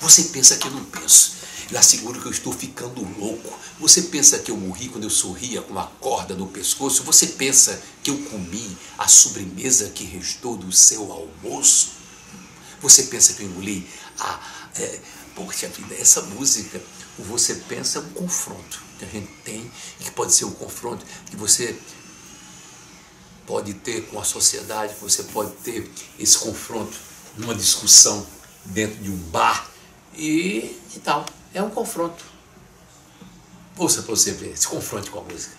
Você pensa que eu não penso. Eu asseguro que eu estou ficando louco. Você pensa que eu morri quando eu sorria com uma corda no pescoço? Você pensa que eu comi a sobremesa que restou do seu almoço? Você pensa que eu engoli a. É, poxa vida, essa música, o Você Pensa é um confronto que a gente tem e que pode ser um confronto que você pode ter com a sociedade, você pode ter esse confronto numa discussão dentro de um bar e, e tal. É um confronto. Ouça para você ver, se confronte com a música.